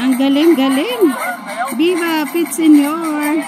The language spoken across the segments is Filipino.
Ang galing-galing. Viva Pit Senior.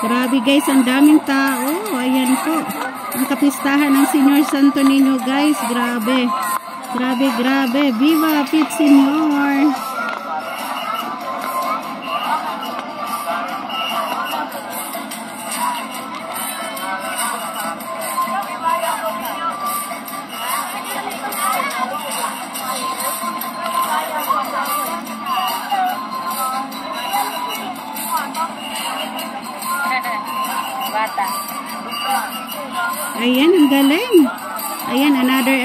Grabe guys, ang daming tao. Ayan po. Ang kapistahan ng Senior Santo Niño guys. Grabe. Grabe, grabe. Viva Pit Senior! Ayan, ang galing. Ayan, another